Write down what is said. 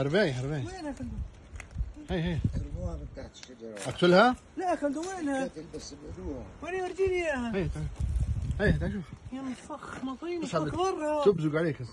حرباي حرباي وينها يا هي هي ارموها من تحت الشجرة. اقتلها لا يا وينها؟ تلبس وين؟ ورجيني إياها؟ هي تعال. هي تعال شوف. يا مفخ مطيم بس برا تبزق عليك هسه